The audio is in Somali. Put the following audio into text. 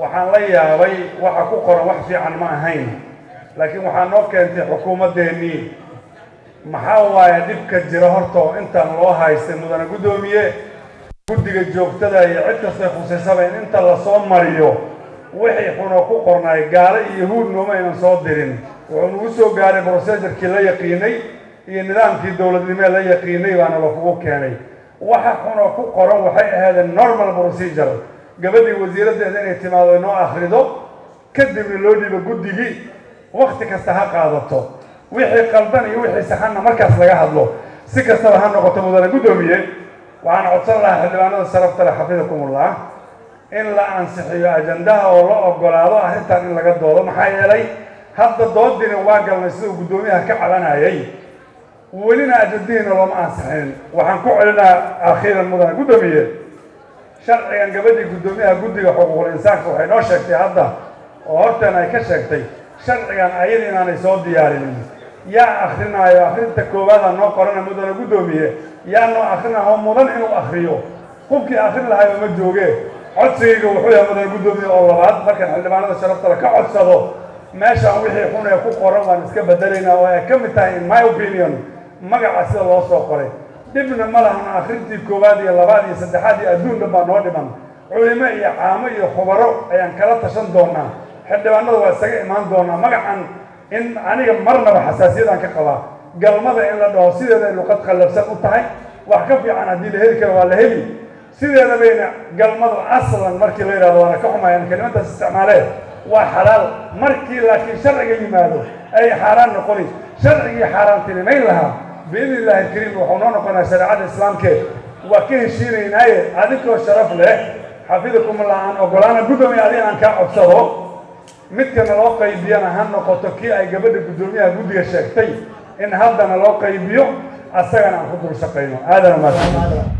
waxaan la yaabay waxa ku qoran wax fiican ma ahayn laakiin waxaa noo keentay xukuumaddeenii maxaa waaye dhibka jira horta oo intaan loo haystay mudane guddoomiye? Guddiga joogtada iyo cid kastay khusaysaba in inta la soo mariyo wixii xunoo ku qornay gaale iyo yahuud nooma aynan soo dirin. Wuxuu nagu soo gaaray brosejarkii la yaqiinay iyo nidaamkii dowladnimee la yaqiinay baana lakugu keenay. Waxa xunoo ku qoran waxay ahaydeen normal procedure gabadhii wasiiraddeeda inay timaado inoo akhrido kadibna loo dhiibo guddigii wakti kasta ha qaadato. Wixii qaldan iyo wixii saxanna markaas laga hadlo si kastaba ha noqoto mudane guddoomiye waxaan codsan lahaa xildhibaanada sharafta leh xafidakumullah in la ansixiyo ajandaha oo la ogolaado arrintan in laga doodo. Maxaa yeelay hadda doodiina waa galnay siduu guddoomiyaha ka cabanayay welina ajandihiina looma ansixin waxaan ku celinaa akhiiran mudane guddoomiye sharcigan gabadhii guddoomiyaha guddiga xuquuqul insaanka waxay noo sheegtay hadda oo horteena ay ka sheegtay sharcigan ayada inaanay soo diyaarinin. Yaa akrinaayo akrinta koowaada noo qorana mudane guddoomiye. Yaa noo akrinaayo mudan inuu akriyo qofkii akrin lahayo ma jooge. Codsigayga wuxuu yahay mudane guddoomiye oo labaad markaan xildhibaanada sharaftale ka codsado meeshaan wixii xun ee ku qoran waan iska bedelaynaa. Oo ay ka mid tahay in my opinion magaca sida loo soo qoray dhibna ma lahan akrintii koowaad iyo labaad iyo saddexaad iyo adduun baa noo dhiman. Culimo iyo caamo iyo khubaro ayaan kala tashan doonaa. Xildhibaanada waa isaga imaan doonaa. Magacan in aniga marnaba xasaasiyadaan ka qabaa. Galmada in la dhaho sideeda ay luqad qallabsan u tahay. Wax ka fiican haddii la heli karo waa la heli. Sideeda bayna galmadu aslan markii la yidhahdo waana ka xumayaan kelimadaas isticmaalee waa xalaal. Markii laakiin sharciga yimaado ay xaaraan noqoni. Sharcigii xaaraantinimayn lahaa biidni illaahi alkariim wuxuu noo noqonaa shareecada islaamkeed waa ka heshiinaynaaye adinkoo sharaf leh. Xafidakumullah aan ogolaana guddoomiya adi aan kaa codsado. Midkana loo qaybiyana ha noqoto kii ay gabadha guddoomiyaha guddiga sheegtay in haddana loo qaybiyo asagana aan ku dul shaqayno aadana maadsan